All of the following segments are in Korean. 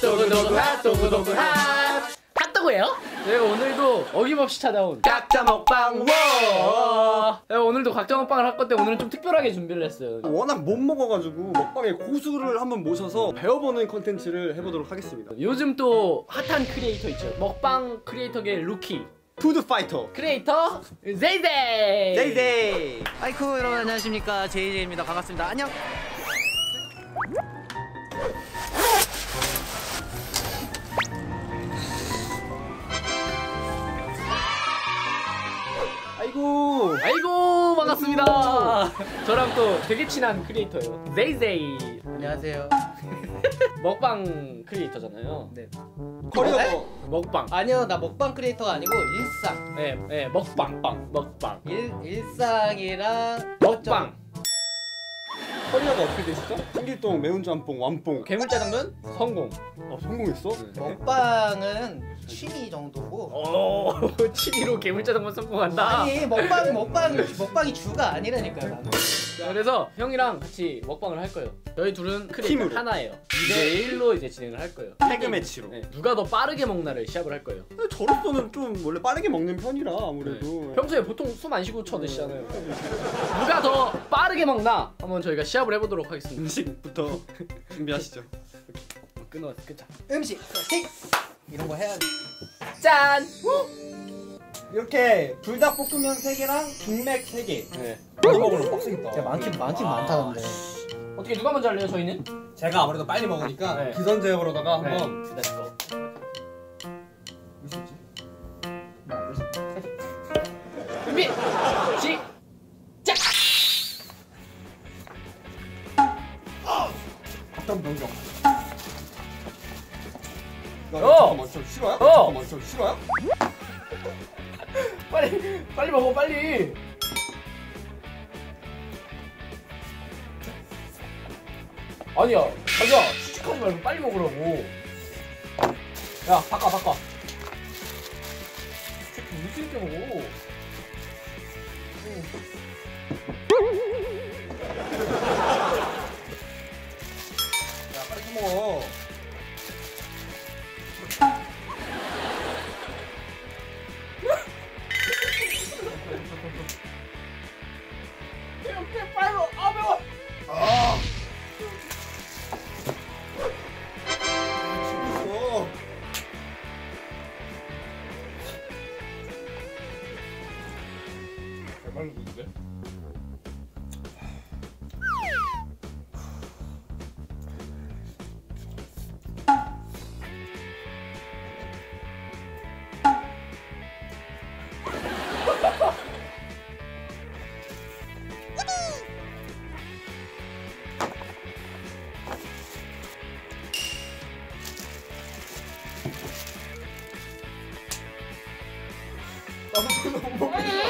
핫도그 도그 핫도그 도그 핫. 핫도그예요? 저희가 오늘도 어김없이 찾아온 각자 먹방. 워 네, 오늘도 각자 먹방을 할 건데 오늘은 좀 특별하게 준비를 했어요. 워낙 못 먹어가지고 먹방의 고수를 한번 모셔서 배워보는 컨텐츠를 해보도록 하겠습니다. 요즘 또 hot한 creator 있죠. 먹방 creator계 루키. food fighter creator 제이제이! 제이제이. 아이쿠 여러분 안녕하십니까. 제이제이입니다. 반갑습니다. 안녕 아이고. 아이고 반갑습니다. 저랑 또 되게 친한 creator예요. 제이제이 안녕하세요. 먹방 creator잖아요. 네. 커리어 먹방. 아니요 나 먹방 creator가 아니고 일상. 네, 네 먹방. 빵 먹방. 일, 일상이랑 먹방 커리어가 어떻게 되시죠? 신길동 매운 짬뽕 완뽕. 괴물짜장면 성공 어 성공했어? 먹방은 취미 정도고 오 취미로 괴물짜장면 성공한다 아니 먹방 먹방 먹방이 주가 아니라니까요 나는 그래서 형이랑 같이 먹방을 할 거예요. 저희 둘은 팀으로. 하나예요. 2대 1로 이제 진행을 할 거예요. 태그 매치로. 네, 누가 더 빠르게 먹나를 시합을 할 거예요. 근데 저로서는 좀 원래 빠르게 먹는 편이라 아무래도. 평소에 보통 숨 안 쉬고 쳐 드시잖아요. 누가 더 빠르게 먹나? 한번 저희가 시합을 해보도록 하겠습니다. 음식부터 준비하시죠. 끊어 끊자. 음식 틱 이런 거 해야지 짠 이렇게 불닭볶음면 3개랑 빅맥 3개. 네. 많이 먹으면 빡세겠다. 많긴 많긴 많다는데 어떻게 누가 먼저 할래요 저희는? 제가 아무래도 빨리 먹으니까 네. 기선제압으로다가 네. 한번 let's go 준비 시작 어떤 병정. 야, 어! 잠깐만, 저 싫어요? 어! 잠깐만, 저 싫어요? 빨리 빨리 먹어 빨리. 아니야 자기야 취직하지 말고 빨리 먹으라고. 야 바꿔 바꿔. 새끼 무슨 이렇게 먹어? 야, 빨리 좀 먹어. 먹는데? 얼마나 먹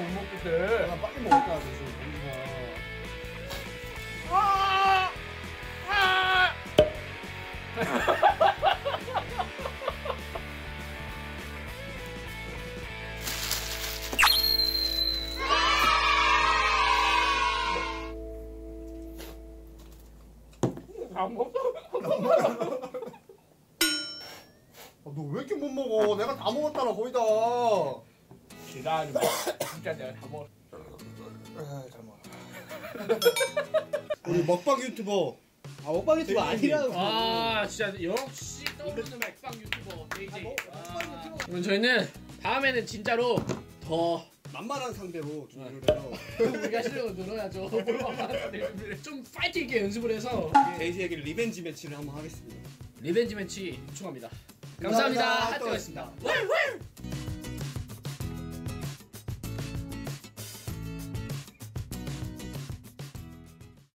못 먹겠대 나 빨리 먹을 거야, 지금. 안 먹어 아, 너왜 이렇게 못 먹어? 내가 다 먹었잖아, 거의 다. 기다려 진짜 내가 다 먹었어. 아, 잘 먹어. 우리 먹방 유튜버. 아 먹방 유튜브 아니라고. 아 진짜 역시 떠오르는 맥방 유튜버 JJ 아. 그럼 저희는 다음에는 진짜로 더 만만한 상대로 준비를 해서 우리가 실력을 늘어야죠 좀 파이팅 있게 연습을 해서. 제이제이에게 revenge match를 한번 하겠습니다. revenge match 요청합니다. 감사합니다. 감사합니다. 하트였습니다